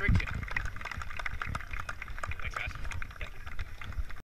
trick you.